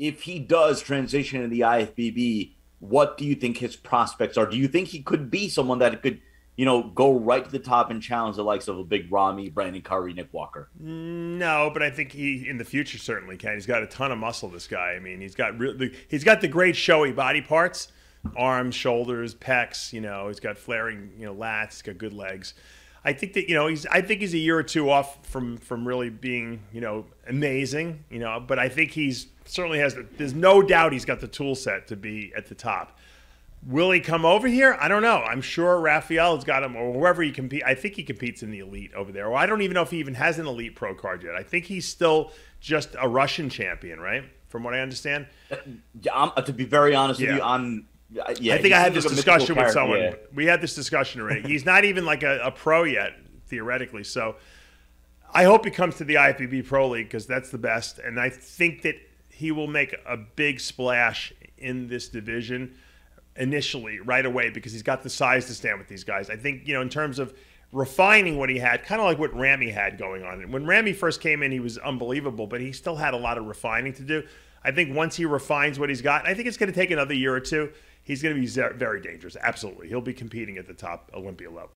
if he does transition in the IFBB, what do you think his prospects are? Do you think he could be someone that could, you know, go right to the top and challenge the likes of a big Ramy, Brandon Curry, Nick Walker? No, but I think he in the future certainly can. He's got a ton of muscle. This guy. I mean, he's got really, he's got the great showy body parts, arms, shoulders, pecs. You know, he's got flaring, you know, lats. He's got good legs. I think that you know he's. I think he's a year or two off from from really being you know amazing. You know, but I think he's certainly has. There's no doubt he's got the tool set to be at the top. Will he come over here? I don't know. I'm sure Rafael has got him, or whoever he compete. I think he competes in the elite over there. Or I don't even know if he even has an elite pro card yet. I think he's still just a Russian champion, right? From what I understand. Uh, yeah, uh, to be very honest yeah. with you, I'm yeah, I think I had this discussion with someone. Yeah. We had this discussion already. He's not even like a, a, pro yet, theoretically. So I hope he comes to the IFBB Pro League because that's the best. And I think that he will make a big splash in this division initially, right away, because he's got the size to stand with these guys. I think, you know, in terms of refining what he had, kind of like what Ramy had going on. When Ramy first came in, he was unbelievable, but he still had a lot of refining to do. I think once he refines what he's got, I think it's going to take another year or two he's going to be very dangerous. Absolutely. He'll be competing at the top Olympia level.